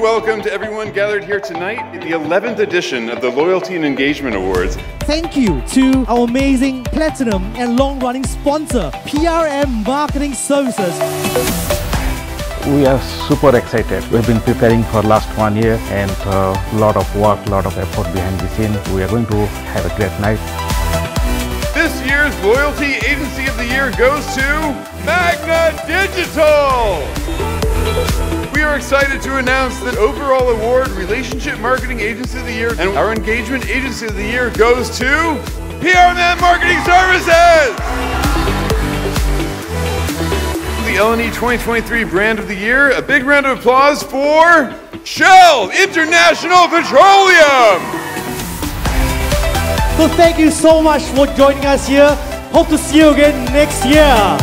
welcome to everyone gathered here tonight at the 11th edition of the Loyalty and Engagement Awards. Thank you to our amazing platinum and long running sponsor, PRM Marketing Services. We are super excited. We've been preparing for last one year and a lot of work, a lot of effort behind the scene. We are going to have a great night. This year's Loyalty Agency of the Year goes to Magna Digital. Are excited to announce that overall award Relationship Marketing Agency of the Year and our Engagement Agency of the Year goes to PRM Marketing Services. The LNE 2023 Brand of the Year, a big round of applause for Shell International Petroleum. So thank you so much for joining us here. Hope to see you again next year.